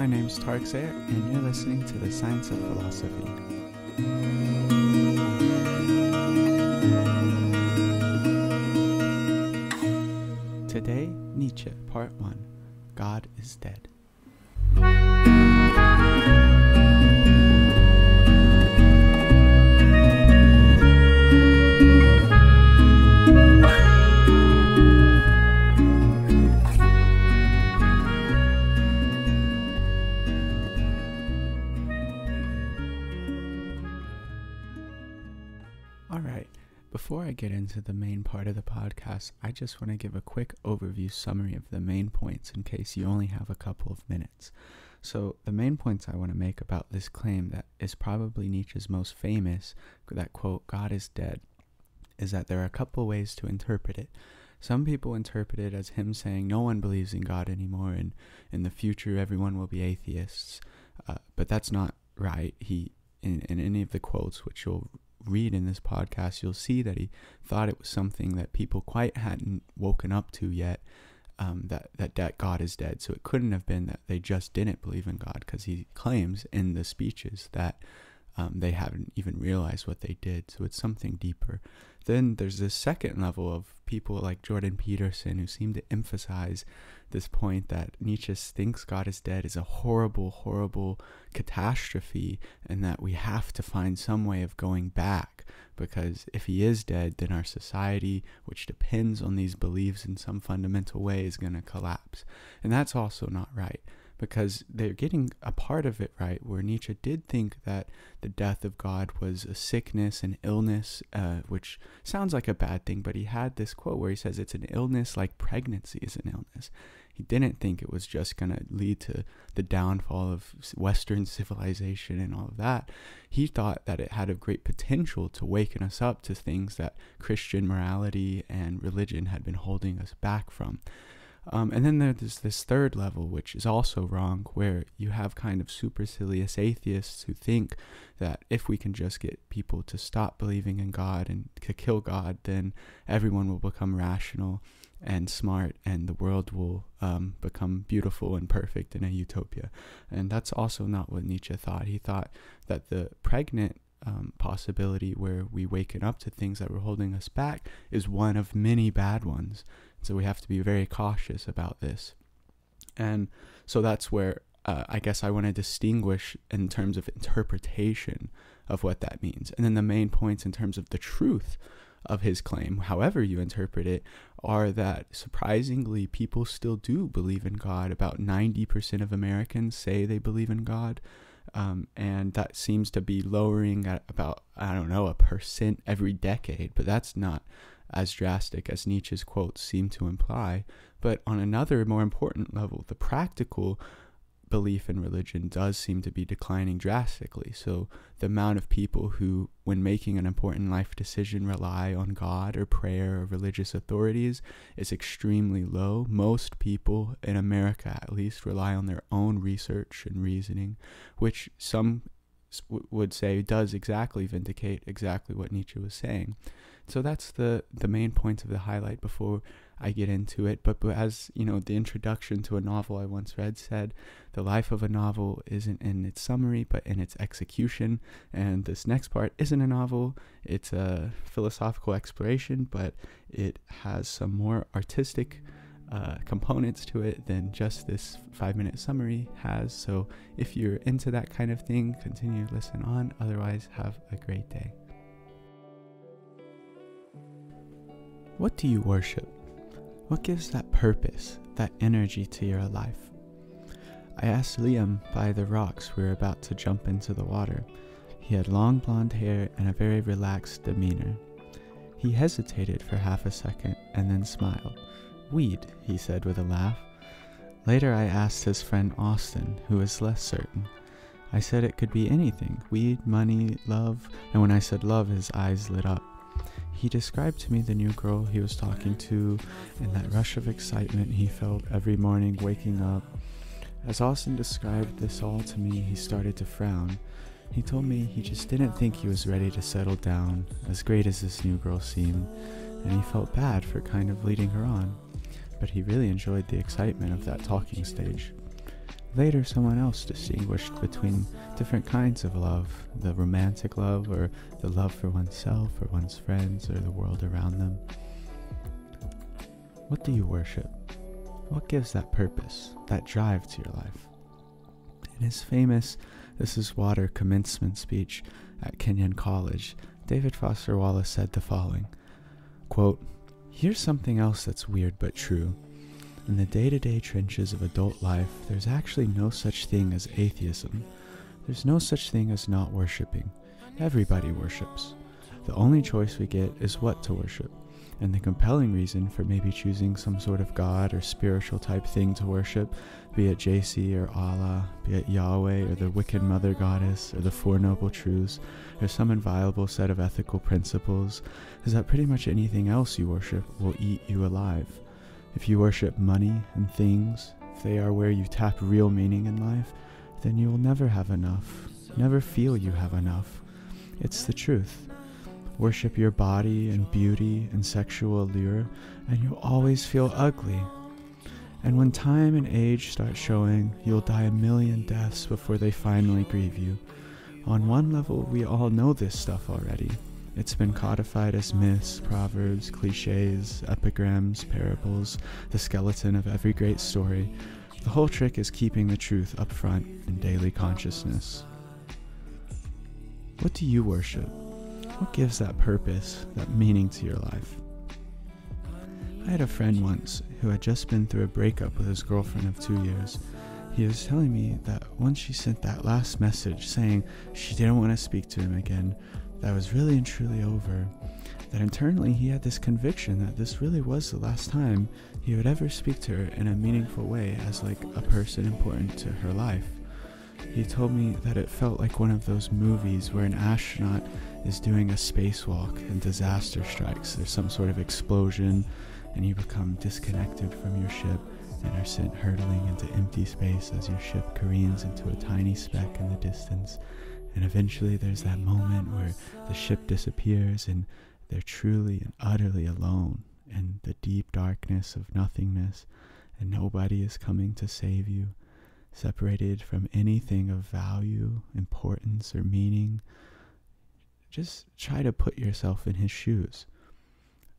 My name's Tarek Zaher, and you're listening to The Science of Philosophy. Today, Nietzsche, Part 1 God is Dead. Get into the main part of the podcast, I just want to give a quick overview summary of the main points in case you only have a couple of minutes. So, the main points I want to make about this claim that is probably Nietzsche's most famous, that quote, God is dead, is that there are a couple ways to interpret it. Some people interpret it as him saying no one believes in God anymore and in the future everyone will be atheists. Uh, but that's not right. He, in, in any of the quotes, which you'll read in this podcast, you'll see that he thought it was something that people quite hadn't woken up to yet. Um, that, that God is dead. So it couldn't have been that they just didn't believe in God, because he claims in the speeches that um, they haven't even realized what they did. So it's something deeper. Then there's this second level of people like Jordan Peterson who seem to emphasize this point that Nietzsche thinks God is dead is a horrible, horrible catastrophe, and that we have to find some way of going back. Because if he is dead, then our society, which depends on these beliefs in some fundamental way, is going to collapse. And that's also not right because they're getting a part of it right, where Nietzsche did think that the death of God was a sickness, an illness, uh, which sounds like a bad thing, but he had this quote where he says it's an illness like pregnancy is an illness. He didn't think it was just going to lead to the downfall of Western civilization and all of that. He thought that it had a great potential to waken us up to things that Christian morality and religion had been holding us back from. Um, and then there's this third level, which is also wrong, where you have kind of supercilious atheists who think that if we can just get people to stop believing in God and to kill God, then everyone will become rational and smart and the world will um, become beautiful and perfect in a utopia. And that's also not what Nietzsche thought. He thought that the pregnant um, possibility where we waken up to things that were holding us back is one of many bad ones. So we have to be very cautious about this. And so that's where uh, I guess I want to distinguish in terms of interpretation of what that means. And then the main points in terms of the truth of his claim, however you interpret it, are that surprisingly people still do believe in God. About 90% of Americans say they believe in God. Um, and that seems to be lowering at about, I don't know, a percent every decade, but that's not as drastic as Nietzsche's quotes seem to imply. But on another, more important level, the practical belief in religion does seem to be declining drastically. So the amount of people who, when making an important life decision, rely on God or prayer or religious authorities is extremely low. Most people, in America at least, rely on their own research and reasoning, which some would say does exactly vindicate exactly what Nietzsche was saying. So that's the the main point of the highlight before I get into it. But, but as you know, the introduction to a novel I once read said, the life of a novel isn't in its summary, but in its execution. And this next part isn't a novel; it's a philosophical exploration, but it has some more artistic. Uh, components to it than just this five minute summary has. So, if you're into that kind of thing, continue to listen on. Otherwise, have a great day. What do you worship? What gives that purpose, that energy to your life? I asked Liam by the rocks we were about to jump into the water. He had long blonde hair and a very relaxed demeanor. He hesitated for half a second and then smiled. Weed, he said with a laugh. Later, I asked his friend Austin, who was less certain. I said it could be anything weed, money, love, and when I said love, his eyes lit up. He described to me the new girl he was talking to and that rush of excitement he felt every morning waking up. As Austin described this all to me, he started to frown. He told me he just didn't think he was ready to settle down, as great as this new girl seemed, and he felt bad for kind of leading her on. But he really enjoyed the excitement of that talking stage. Later, someone else distinguished between different kinds of love the romantic love, or the love for oneself, or one's friends, or the world around them. What do you worship? What gives that purpose, that drive to your life? In his famous This is Water commencement speech at Kenyon College, David Foster Wallace said the following quote, Here's something else that's weird but true. In the day to day trenches of adult life, there's actually no such thing as atheism. There's no such thing as not worshipping. Everybody worships. The only choice we get is what to worship. And the compelling reason for maybe choosing some sort of God or spiritual type thing to worship, be it JC or Allah, be it Yahweh or the Wicked Mother Goddess or the Four Noble Truths, or some inviolable set of ethical principles, is that pretty much anything else you worship will eat you alive. If you worship money and things, if they are where you tap real meaning in life, then you will never have enough, never feel you have enough. It's the truth. Worship your body and beauty and sexual allure, and you'll always feel ugly. And when time and age start showing, you'll die a million deaths before they finally grieve you. On one level, we all know this stuff already. It's been codified as myths, proverbs, cliches, epigrams, parables, the skeleton of every great story. The whole trick is keeping the truth up front in daily consciousness. What do you worship? What gives that purpose, that meaning to your life? I had a friend once who had just been through a breakup with his girlfriend of two years. He was telling me that once she sent that last message saying she didn't want to speak to him again, that was really and truly over. That internally he had this conviction that this really was the last time he would ever speak to her in a meaningful way as like a person important to her life. He told me that it felt like one of those movies where an astronaut is doing a spacewalk and disaster strikes. There's some sort of explosion and you become disconnected from your ship and are sent hurtling into empty space as your ship careens into a tiny speck in the distance and eventually there's that moment where the ship disappears and they're truly and utterly alone in the deep darkness of nothingness, and nobody is coming to save you, separated from anything of value, importance, or meaning. Just try to put yourself in his shoes.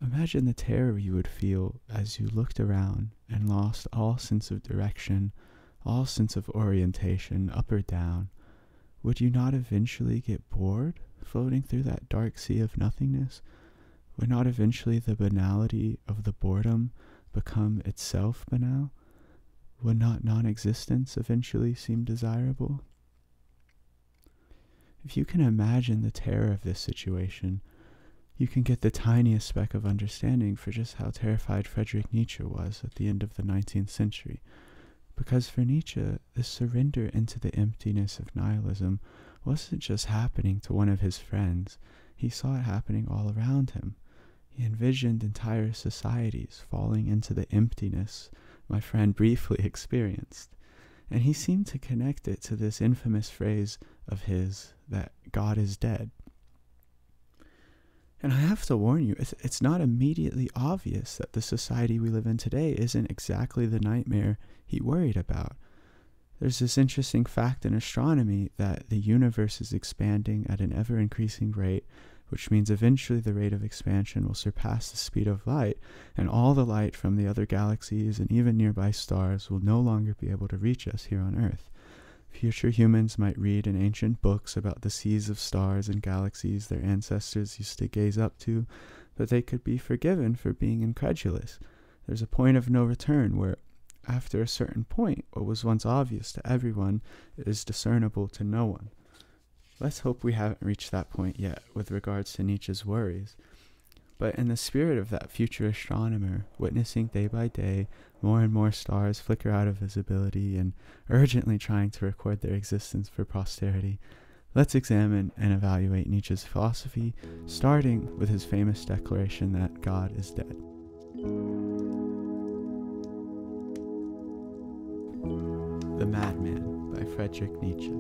Imagine the terror you would feel as you looked around and lost all sense of direction, all sense of orientation, up or down would you not eventually get bored floating through that dark sea of nothingness? Would not eventually the banality of the boredom become itself banal? Would not non existence eventually seem desirable? If you can imagine the terror of this situation, you can get the tiniest speck of understanding for just how terrified Friedrich Nietzsche was at the end of the 19th century because for Nietzsche, this surrender into the emptiness of nihilism wasn't just happening to one of his friends, he saw it happening all around him. He envisioned entire societies falling into the emptiness my friend briefly experienced. And he seemed to connect it to this infamous phrase of his that God is dead. And I have to warn you, it's, it's not immediately obvious that the society we live in today isn't exactly the nightmare he worried about. There's this interesting fact in astronomy that the universe is expanding at an ever increasing rate, which means eventually the rate of expansion will surpass the speed of light, and all the light from the other galaxies and even nearby stars will no longer be able to reach us here on Earth. Future humans might read in ancient books about the seas of stars and galaxies their ancestors used to gaze up to, but they could be forgiven for being incredulous. There's a point of no return where, after a certain point, what was once obvious to everyone is discernible to no one. Let's hope we haven't reached that point yet with regards to Nietzsche's worries. But in the spirit of that future astronomer, witnessing day by day more and more stars flicker out of visibility and urgently trying to record their existence for posterity, let's examine and evaluate Nietzsche's philosophy, starting with his famous declaration that God is dead. The Madman by Friedrich Nietzsche.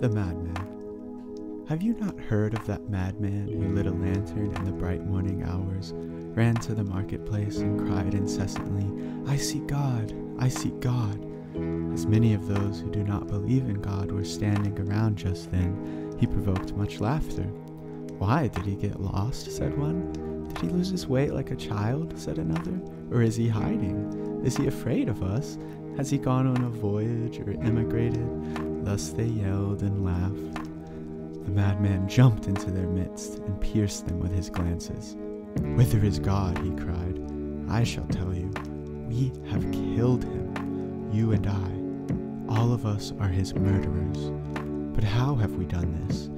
The Madman. Have you not heard of that madman who lit a lantern in the bright morning hours, ran to the marketplace, and cried incessantly, I see God, I see God, As many of those who do not believe in God were standing around just then, he provoked much laughter. Why did he get lost? said one. Did he lose his way like a child? said another. Or is he hiding? Is he afraid of us? Has he gone on a voyage or emigrated? Thus they yelled and laughed. The madman jumped into their midst and pierced them with his glances. Whither is God? he cried. I shall tell you. We have killed him, you and I. All of us are his murderers. But how have we done this?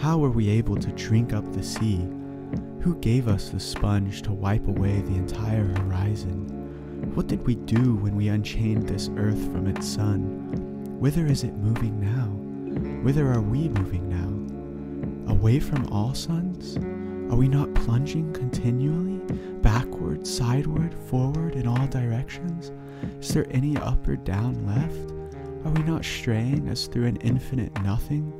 How were we able to drink up the sea? Who gave us the sponge to wipe away the entire horizon? What did we do when we unchained this earth from its sun? Whither is it moving now? Whither are we moving now? Away from all suns? Are we not plunging continually, backward, sideward, forward, in all directions? Is there any up or down left? Are we not straying as through an infinite nothing?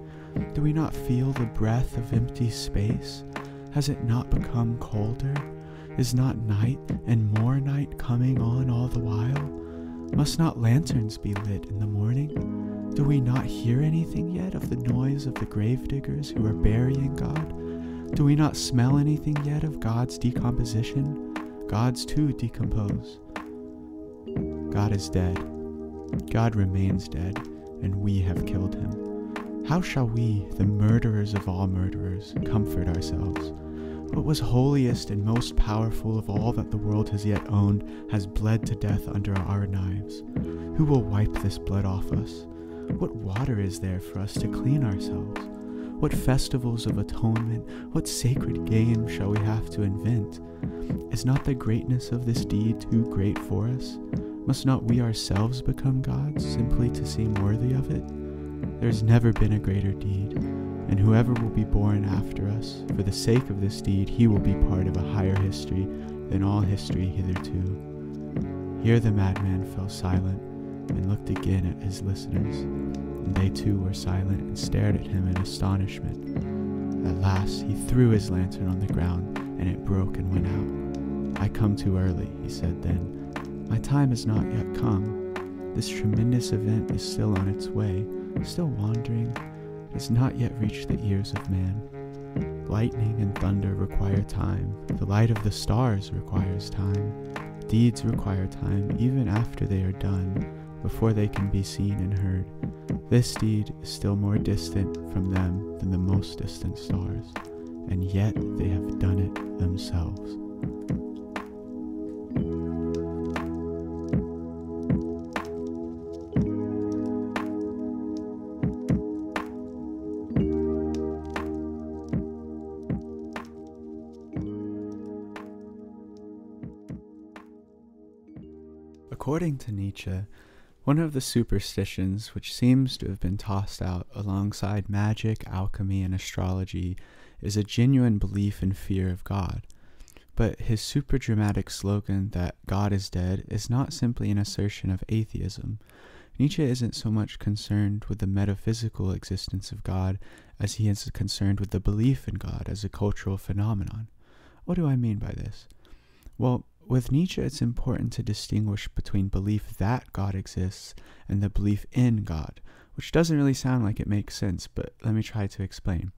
Do we not feel the breath of empty space? Has it not become colder? Is not night and more night coming on all the while? Must not lanterns be lit in the morning? Do we not hear anything yet of the noise of the gravediggers who are burying God? Do we not smell anything yet of God's decomposition? Gods too decompose. God is dead. God remains dead, and we have killed him. How shall we, the murderers of all murderers, comfort ourselves? What was holiest and most powerful of all that the world has yet owned has bled to death under our knives. Who will wipe this blood off us? What water is there for us to clean ourselves? What festivals of atonement, what sacred games shall we have to invent? Is not the greatness of this deed too great for us? Must not we ourselves become gods simply to seem worthy of it? There has never been a greater deed and whoever will be born after us, for the sake of this deed, he will be part of a higher history than all history hitherto. Here the madman fell silent and looked again at his listeners, and they too were silent and stared at him in astonishment. At last he threw his lantern on the ground, and it broke and went out. I come too early, he said then. My time has not yet come. This tremendous event is still on its way, still wandering has not yet reached the ears of man. Lightning and thunder require time. The light of the stars requires time. Deeds require time even after they are done, before they can be seen and heard. This deed is still more distant from them than the most distant stars, and yet they have done it themselves. According to Nietzsche, one of the superstitions which seems to have been tossed out alongside magic, alchemy, and astrology is a genuine belief and fear of God. But his super dramatic slogan that God is dead is not simply an assertion of atheism. Nietzsche isn't so much concerned with the metaphysical existence of God as he is concerned with the belief in God as a cultural phenomenon. What do I mean by this? Well, with Nietzsche, it's important to distinguish between belief that God exists and the belief in God, which doesn't really sound like it makes sense, but let me try to explain.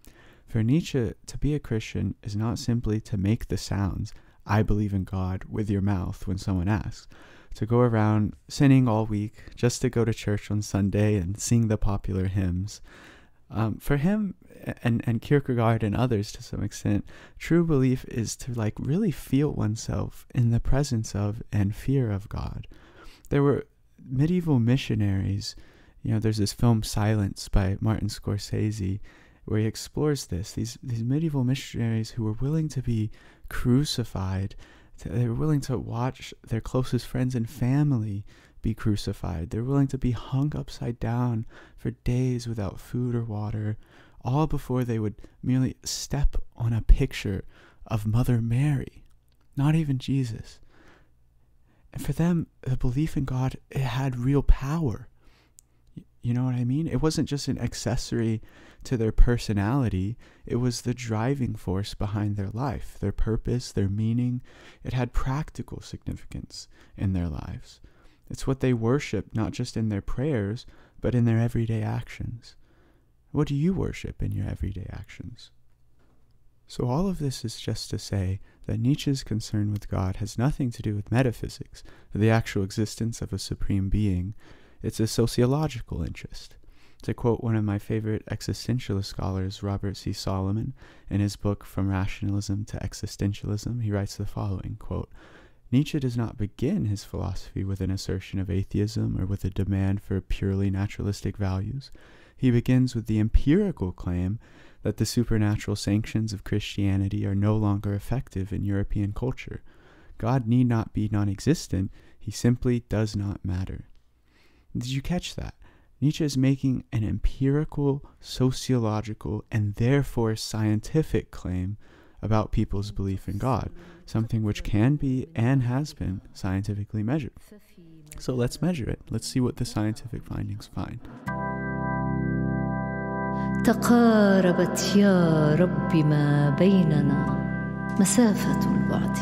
For Nietzsche, to be a Christian is not simply to make the sounds, I believe in God, with your mouth when someone asks, to go around sinning all week just to go to church on Sunday and sing the popular hymns. Um, for him and, and Kierkegaard and others to some extent, true belief is to like really feel oneself in the presence of and fear of God. There were medieval missionaries, you know, there's this film Silence by Martin Scorsese where he explores this. These these medieval missionaries who were willing to be crucified, they were willing to watch their closest friends and family be crucified. They're willing to be hung upside down for days without food or water, all before they would merely step on a picture of Mother Mary, not even Jesus. And for them, the belief in God, it had real power. You know what I mean? It wasn't just an accessory to their personality, it was the driving force behind their life, their purpose, their meaning. It had practical significance in their lives. It's what they worship, not just in their prayers, but in their everyday actions. What do you worship in your everyday actions? So, all of this is just to say that Nietzsche's concern with God has nothing to do with metaphysics, the actual existence of a supreme being. It's a sociological interest. To quote one of my favorite existentialist scholars, Robert C. Solomon, in his book From Rationalism to Existentialism, he writes the following quote, Nietzsche does not begin his philosophy with an assertion of atheism or with a demand for purely naturalistic values. He begins with the empirical claim that the supernatural sanctions of Christianity are no longer effective in European culture. God need not be non existent, he simply does not matter. Did you catch that? Nietzsche is making an empirical, sociological, and therefore scientific claim about people's belief in God, something which can be and has been scientifically measured. So let's measure it. Let's see what the scientific findings find. تقاربت يا رب ما بيننا مسافة البعد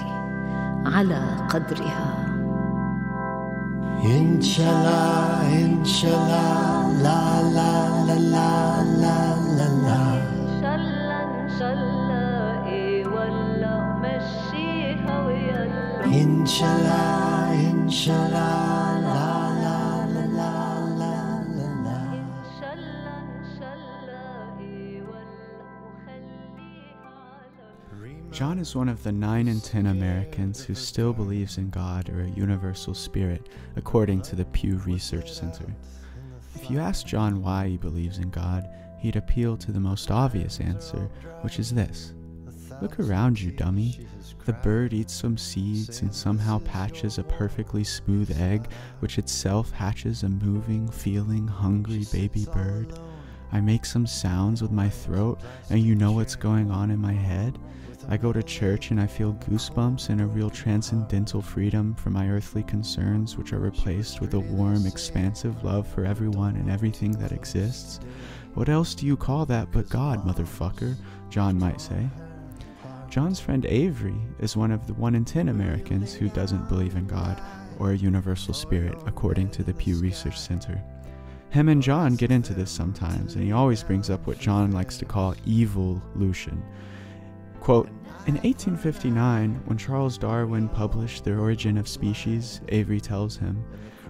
على قدرها Inshallah, inshallah, la la la la la Inshallah, inshallah, la la la la la la la. John is one of the 9 in 10 Americans who still believes in God or a universal spirit, according to the Pew Research Center. If you ask John why he believes in God, he'd appeal to the most obvious answer, which is this Look around you, dummy. The bird eats some seeds and somehow patches a perfectly smooth egg, which itself hatches a moving, feeling, hungry baby bird. I make some sounds with my throat, and you know what's going on in my head? I go to church and I feel goosebumps and a real transcendental freedom from my earthly concerns, which are replaced with a warm, expansive love for everyone and everything that exists. What else do you call that but God, motherfucker? John might say. John's friend Avery is one of the 1 in 10 Americans who doesn't believe in God or a universal spirit, according to the Pew Research Center. Him and John get into this sometimes, and he always brings up what John likes to call evil evolution. Quote, in 1859, when Charles Darwin published The Origin of Species, Avery tells him,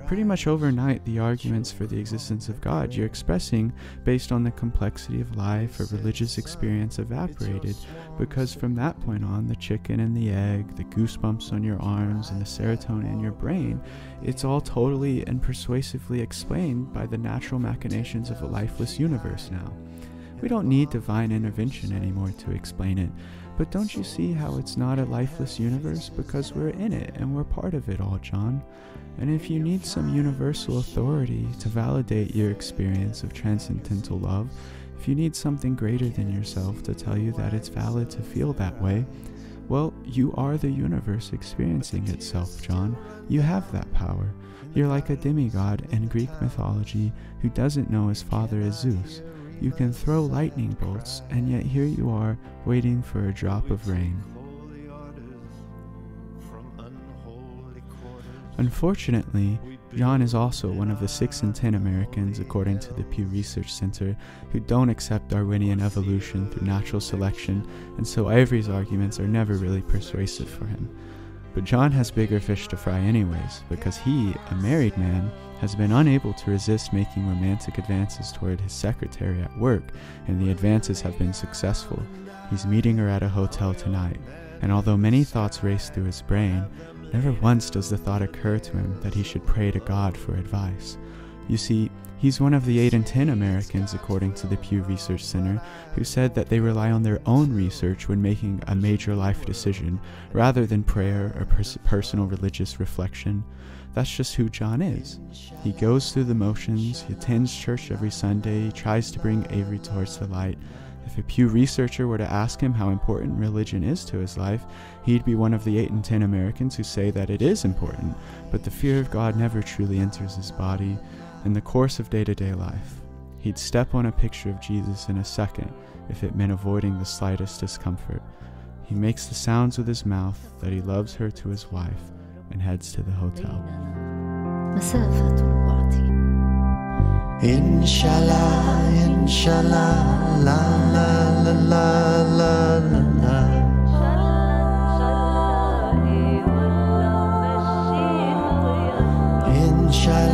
pretty much overnight the arguments for the existence of God you're expressing based on the complexity of life or religious experience evaporated, because from that point on, the chicken and the egg, the goosebumps on your arms, and the serotonin in your brain, it's all totally and persuasively explained by the natural machinations of a lifeless universe now. We don't need divine intervention anymore to explain it. But don't you see how it's not a lifeless universe because we're in it and we're part of it all, John? And if you need some universal authority to validate your experience of transcendental love, if you need something greater than yourself to tell you that it's valid to feel that way, well, you are the universe experiencing itself, John. You have that power. You're like a demigod in Greek mythology who doesn't know his father is Zeus. You can throw lightning bolts, and yet here you are waiting for a drop of rain. Unfortunately, John is also one of the 6 in 10 Americans, according to the Pew Research Center, who don't accept Darwinian evolution through natural selection, and so Avery's arguments are never really persuasive for him. But John has bigger fish to fry, anyways, because he, a married man, has been unable to resist making romantic advances toward his secretary at work, and the advances have been successful. He's meeting her at a hotel tonight, and although many thoughts race through his brain, never once does the thought occur to him that he should pray to God for advice. You see, he's one of the 8 in 10 Americans, according to the Pew Research Center, who said that they rely on their own research when making a major life decision, rather than prayer or pers- personal religious reflection. That's just who John is. He goes through the motions, he attends church every Sunday, he tries to bring Avery towards the light. If a Pew researcher were to ask him how important religion is to his life, he'd be one of the 8 in 10 Americans who say that it is important, but the fear of God never truly enters his body. In the course of day to day life, he'd step on a picture of Jesus in a second if it meant avoiding the slightest discomfort. He makes the sounds with his mouth that he loves her to his wife and heads to the hotel. Inshallah, inshallah, la la la la la la. Inshallah.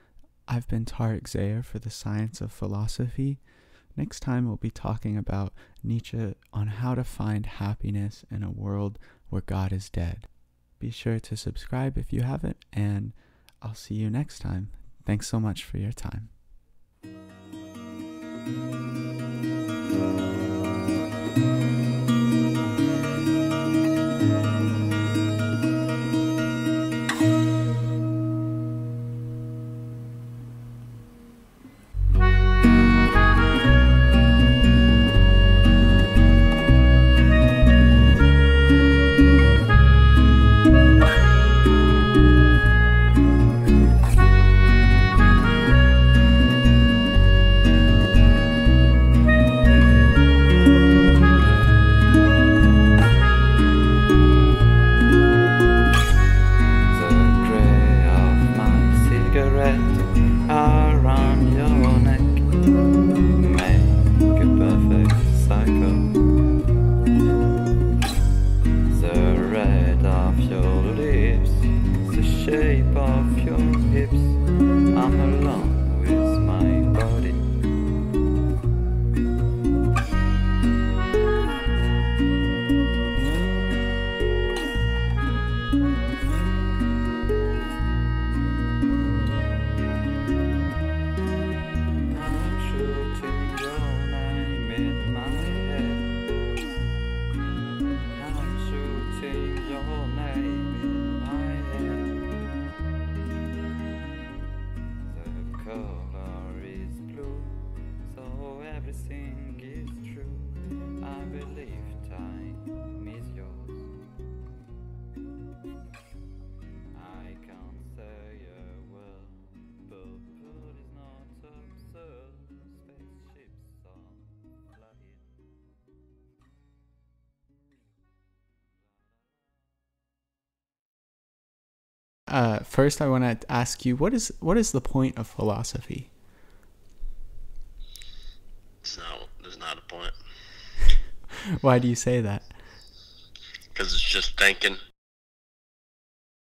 I've been Tarek Zaher for the Science of Philosophy. Next time, we'll be talking about Nietzsche on how to find happiness in a world where God is dead. Be sure to subscribe if you haven't, and I'll see you next time. Thanks so much for your time. Head. Uh, first, I want to ask you what is what is the point of philosophy? It's not. There's not a point Why do you say that? because it's just thinking.